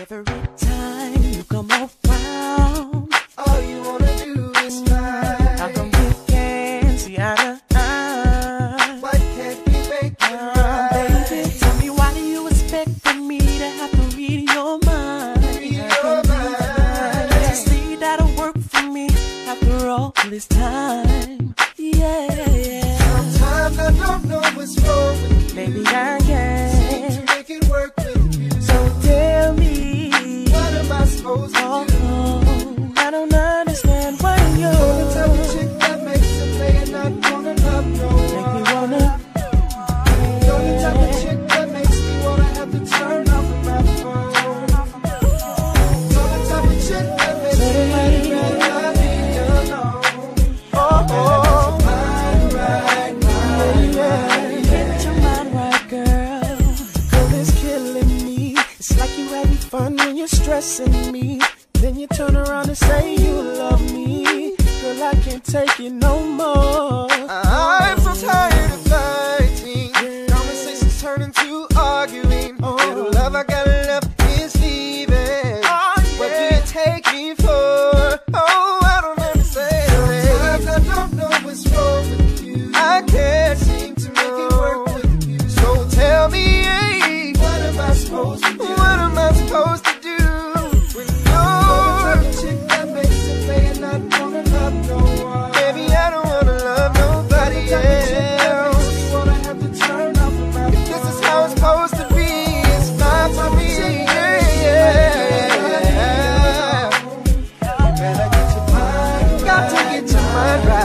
Every time you come around, All you wanna do is smile. how come we can't see eye to eye? Why can't we make it right? baby, tell me why do you expect for me to have to read your mind? Read your mind. Just see that'll work for me after all this time. Yeah, Sometimes I don't know what's wrong with you. baby, I 都藏好 you're stressing me. Then you turn around and say you love me. Girl, I can't take it no more. I'm so tired of fighting. Yeah. Conversations turn into arguing. Oh. Little love I got left is leaving. Oh, yeah. What do you take me for? Oh, I don't understand. Sometimes I don't know what's wrong with you. I can't. Gotta take it to my right.